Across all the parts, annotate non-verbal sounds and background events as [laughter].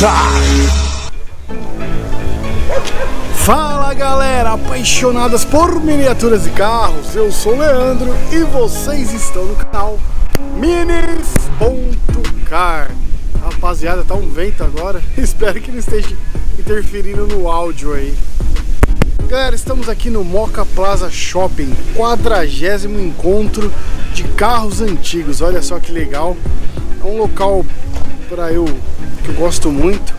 Car. Fala galera, apaixonadas por miniaturas e carros, eu sou o Leandro e vocês estão no canal Minis.car Rapaziada, tá um vento agora, [laughs] espero que não esteja interferindo no áudio aí Galera, estamos aqui no Moca Plaza Shopping, quadragésimo encontro de carros antigos. Olha só que legal. É um local para eu que eu gosto muito.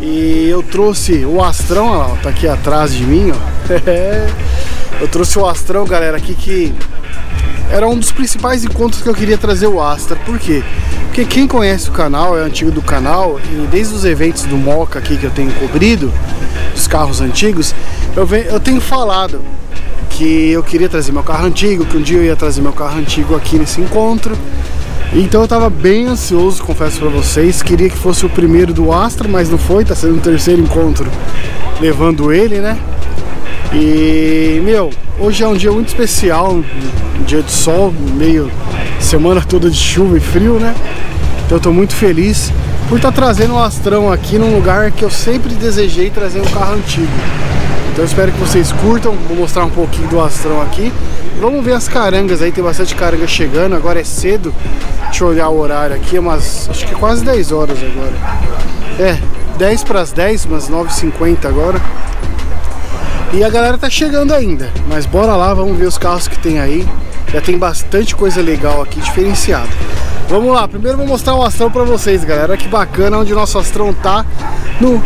E eu trouxe o Astrão, ó, tá aqui atrás de mim, ó. [laughs] eu trouxe o Astrão, galera, aqui que era um dos principais encontros que eu queria trazer o Astra. Por quê? Porque quem conhece o canal, é antigo do canal, e desde os eventos do Moca aqui que eu tenho cobrido, dos carros antigos, eu, eu tenho falado que eu queria trazer meu carro antigo, que um dia eu ia trazer meu carro antigo aqui nesse encontro. Então eu tava bem ansioso, confesso para vocês. Queria que fosse o primeiro do Astra, mas não foi, tá sendo o terceiro encontro levando ele, né? E, meu, hoje é um dia muito especial, um dia de sol, meio semana toda de chuva e frio, né? Então eu tô muito feliz por estar tá trazendo o Astrão aqui num lugar que eu sempre desejei trazer um carro antigo. Então eu espero que vocês curtam, vou mostrar um pouquinho do Astrão aqui. Vamos ver as carangas aí, tem bastante caranga chegando, agora é cedo. Deixa eu olhar o horário aqui, é umas, acho que é quase 10 horas agora. É, 10 para as 10, umas 9h50 agora. E a galera tá chegando ainda, mas bora lá, vamos ver os carros que tem aí. Já tem bastante coisa legal aqui, diferenciada. Vamos lá, primeiro vou mostrar o Astrão pra vocês, galera. Que bacana onde o nosso Astrão tá no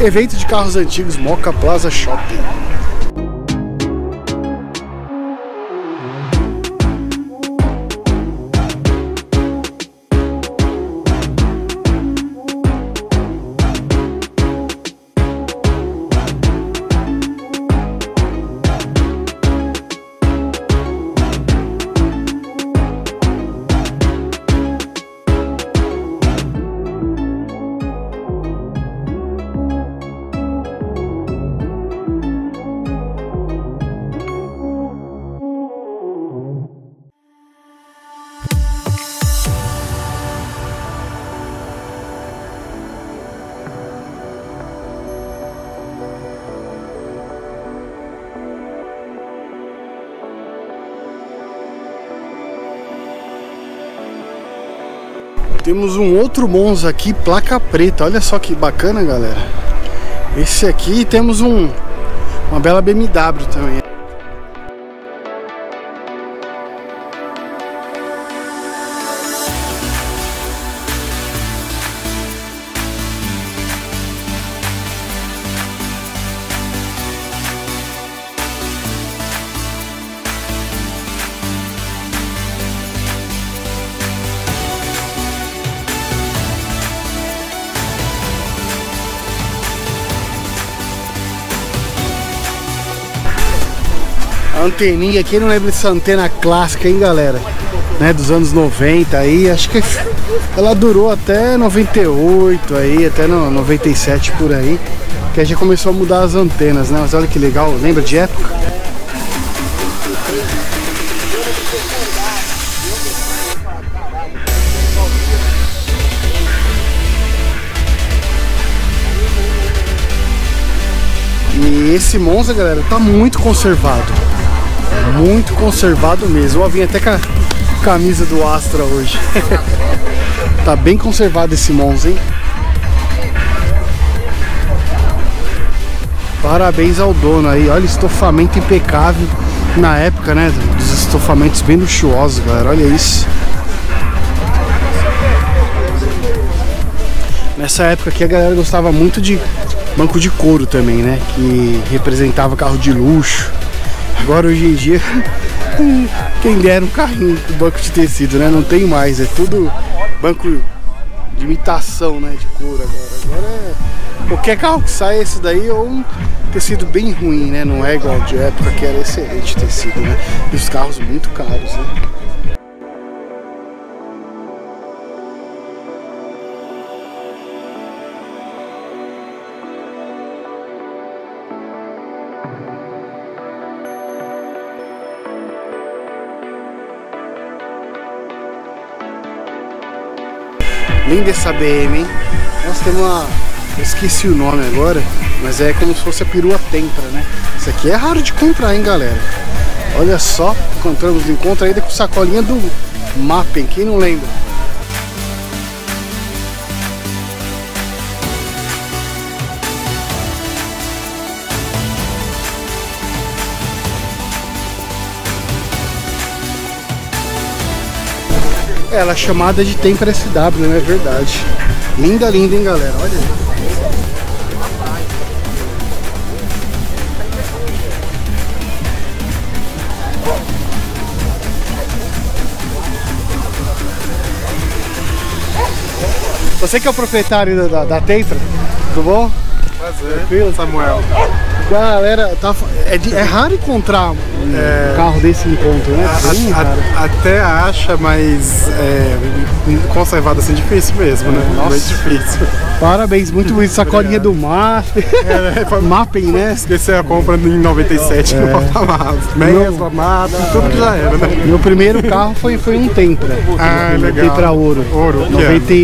evento de carros antigos Moca Plaza Shopping. Temos um outro Monza aqui, placa preta. Olha só que bacana, galera. Esse aqui temos um uma bela BMW também. Anteninha aqui, não lembro dessa antena clássica, hein, galera? Né, dos anos 90 aí, acho que ela durou até 98 aí, até no 97 por aí, que aí já começou a mudar as antenas, né? Mas olha que legal, lembra de época? E esse Monza, galera, tá muito conservado muito conservado mesmo. Eu vim até com a camisa do Astra hoje. [laughs] tá bem conservado esse Monza, hein? Parabéns ao dono aí. Olha, estofamento impecável na época, né? Dos estofamentos bem luxuosos, galera. Olha isso. Nessa época aqui a galera gostava muito de banco de couro também, né? Que representava carro de luxo. Agora hoje em dia, quem dera um carrinho com banco de tecido, né? Não tem mais, é tudo banco de imitação, né? De couro agora. Agora é. Qualquer carro que sai esse daí ou um tecido bem ruim, né? Não é igual de época que era excelente tecido, né? E os carros muito caros, né? Linda essa BM, hein? Nós temos uma Eu esqueci o nome agora, mas é como se fosse a perua tempra, né? Isso aqui é raro de comprar, hein, galera? Olha só, encontramos encontro ainda com sacolinha do Mappen, quem não lembra? Ela é chamada de Tempra SW, não é verdade? Linda, linda, hein, galera? Olha. Você que é o proprietário da, da Tempra, tudo bom? Prazer, Tranquilo? Samuel. Galera, tá, é, de, é raro encontrar um é, carro desse encontro, né? A, a, até acha, mas é, conservado assim difícil mesmo, né? Nossa. Muito difícil. Parabéns, muito bonito. Sacolinha do mar. É, né? [laughs] Mapping, né? Esqueci a compra em 97 é. no porta-malas. Mesma, mapa, tudo que já era, né? Meu primeiro carro foi, foi um Tempra. Ah, legal. Tempra Ouro. Ouro, 90,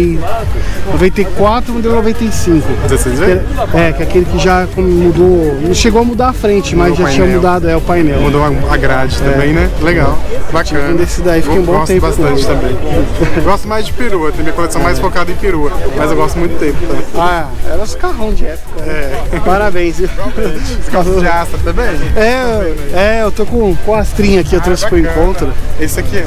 94, modelo 95. 16 vezes? É, que é aquele que já mudou não chegou a mudar a frente, mas já tinha mudado é, o painel. Mudou a grade é. também, né? Legal. Bacana. Desse daí fiquei um bom gosto tempo. bastante também. gosto mais de perua, tem minha coleção mais focada em perua, mas eu gosto muito tempo também. Ah, era os carrão de época. Né? É. Parabéns. Os carros de Astra também? É, é, eu tô com, com a Astrinha aqui, eu ah, trouxe pro encontro. Esse aqui é,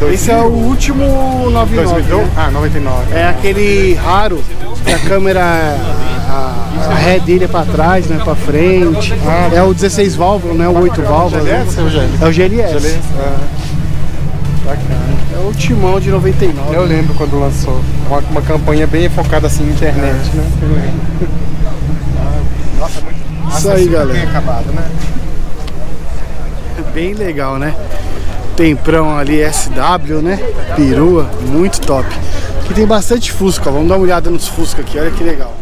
no, Esse é o último 99. 2002? Né? Ah, 99. É aquele raro que a câmera a, a ré dele é para trás, não é para frente. Ah, é o 16 válvulas, não é o 8 válvulas. Né? É o GLS? É o GLS. Ah. Bacana. É o Timão de 99. Eu lembro quando lançou. Uma, uma campanha bem focada assim em internet, é. né? [laughs] Nossa, muito. Isso aí, galera. Bem acabado, né? Bem legal, né? Temprão ali SW, né? Perua, muito top. Aqui tem bastante Fusca, vamos dar uma olhada nos Fusca aqui, olha que legal.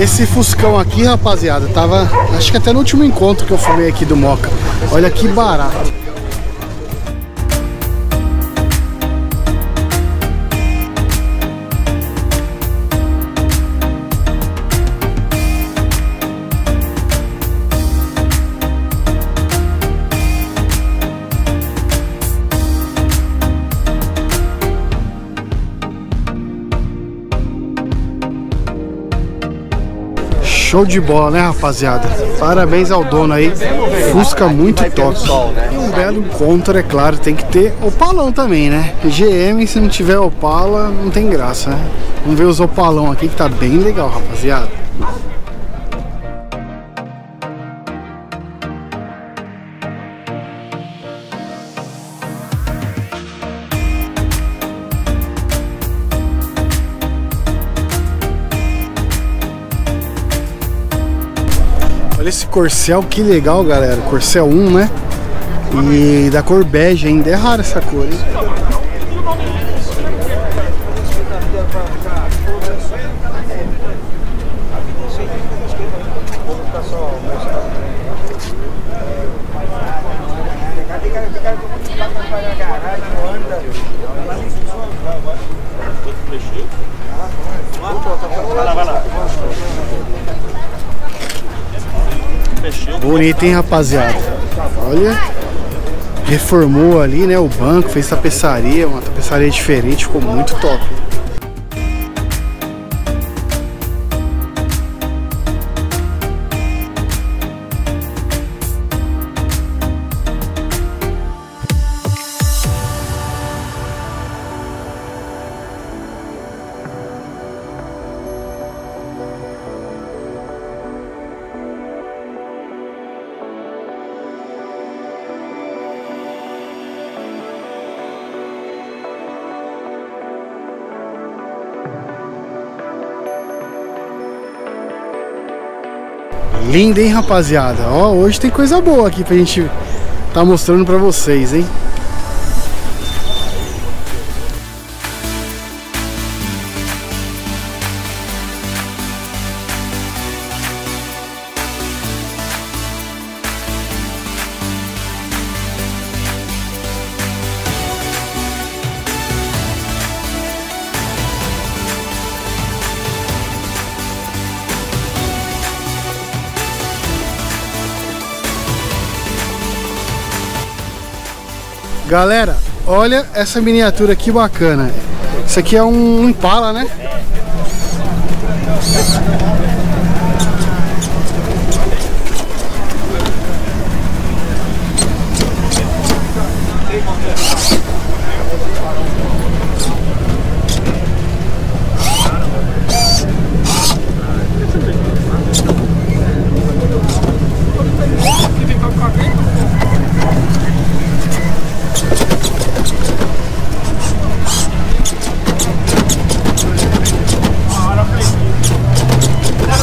Esse Fuscão aqui, rapaziada, tava... Acho que até no último encontro que eu fumei aqui do Moca. Olha que barato. Show de bola, né, rapaziada? Parabéns ao dono aí. Fusca muito top. E um belo encontro, é claro, tem que ter Opalão também, né? GM, se não tiver Opala, não tem graça, né? Vamos ver os Opalão aqui, que tá bem legal, rapaziada. Corcel, que legal, galera. Corcel 1, né? E da cor bege ainda. É rara essa cor, hein? Bonito, hein, rapaziada? Olha, reformou ali, né, o banco, fez tapeçaria, uma tapeçaria diferente, ficou muito top. Linda, hein, rapaziada? Ó, hoje tem coisa boa aqui pra gente tá mostrando pra vocês, hein? Galera, olha essa miniatura que bacana. Isso aqui é um Impala, né?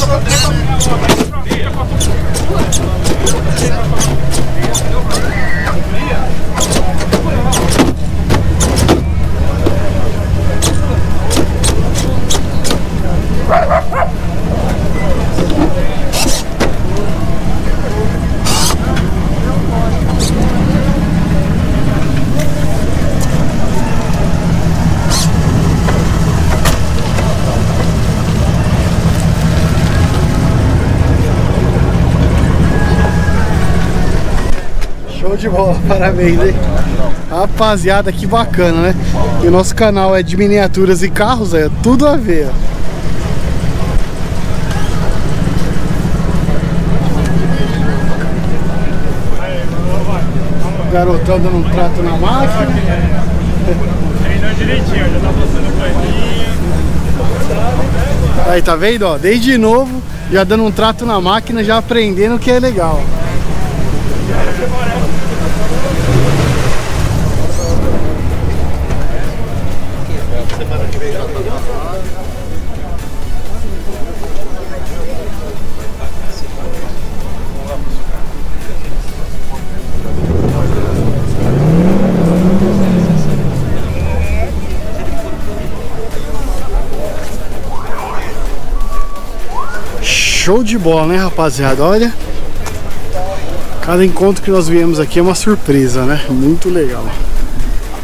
Gracias. De bola, [laughs] parabéns, hein? Rapaziada, que bacana, né? E o nosso canal é de miniaturas e carros, é tudo a ver. garotão dando um trato na máquina. Treinou direitinho, já tá passando. Aí, tá vendo, ó? Desde novo, já dando um trato na máquina, já aprendendo o que é legal. Show de bola, né, rapaziada? Olha. Cada encontro que nós viemos aqui é uma surpresa, né? Muito legal.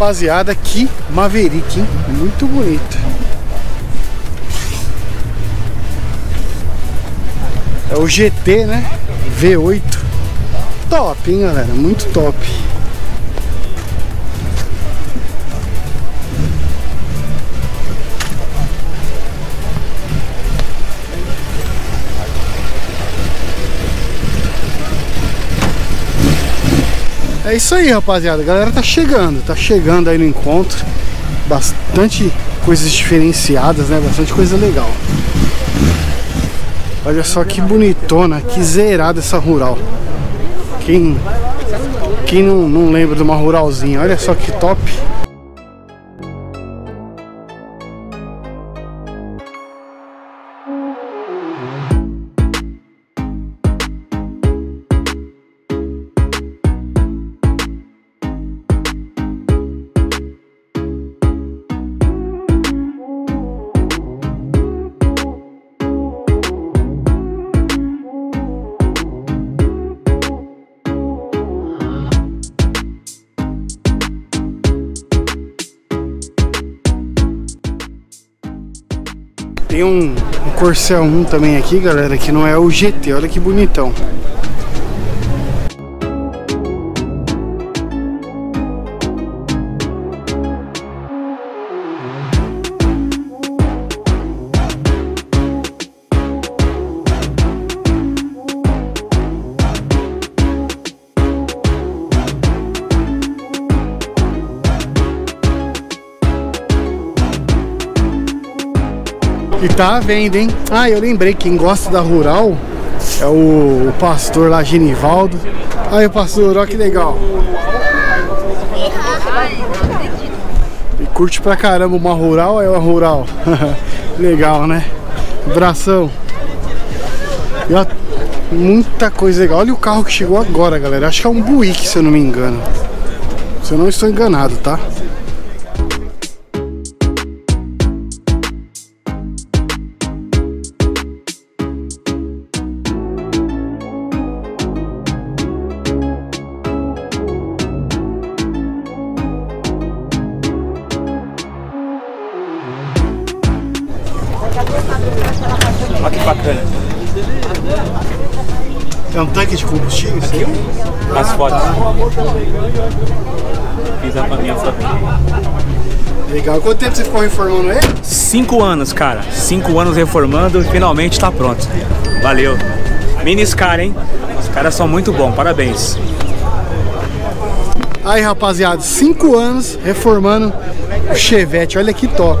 Rapaziada, que Maverick, hein? Muito bonito. É o GT, né? V8. Top, hein, galera? Muito top. É isso aí, rapaziada. A galera tá chegando, tá chegando aí no encontro. Bastante coisas diferenciadas, né? Bastante coisa legal. Olha só que bonitona, que zerada essa rural. Quem, quem não, não lembra de uma ruralzinha? Olha só que top. Tem um, um Corcel 1 também aqui, galera, que não é o GT. Olha que bonitão. E tá à venda, hein? Ah, eu lembrei, quem gosta da Rural é o, o pastor lá, Genivaldo. Aí o pastor, olha que legal. E curte pra caramba uma Rural, é uma Rural. [laughs] legal, né? Abração. E ó, muita coisa legal. Olha o carro que chegou agora, galera. Acho que é um Buick, se eu não me engano. Se eu não estou enganado, tá? Combustível? isso aí? As fotos. Fiz a minha foto. Legal. Quanto tempo você ficou reformando ele? Cinco anos, cara. Cinco anos reformando e finalmente tá pronto. Valeu. Mini Scar, hein? Os caras são muito bons, parabéns. Aí, rapaziada, 5 anos reformando o Chevette. Olha que top.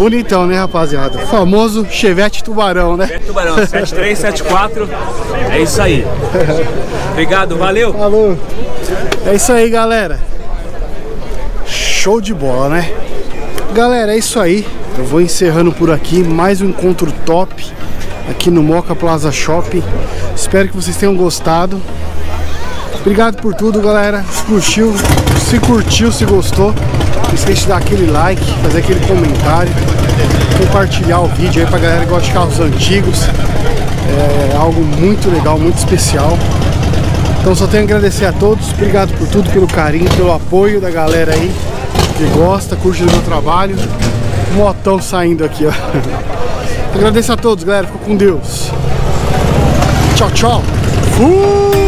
Bonitão, né, rapaziada? Famoso Chevette Tubarão, né? Tubarão, 7374. É isso aí. Obrigado, valeu. Falou. É isso aí, galera. Show de bola, né? Galera, é isso aí. Eu vou encerrando por aqui mais um encontro top aqui no Moca Plaza Shopping. Espero que vocês tenham gostado. Obrigado por tudo, galera. Se curtiu, se curtiu, se gostou, não esqueça de dar aquele like, fazer aquele comentário, compartilhar o vídeo aí pra galera que gosta de carros antigos. É algo muito legal, muito especial. Então só tenho a agradecer a todos, obrigado por tudo, pelo carinho, pelo apoio da galera aí que gosta, curte do meu trabalho. Motão saindo aqui, ó. [laughs] Agradeço a todos, galera. Fico com Deus. Tchau, tchau. Fui!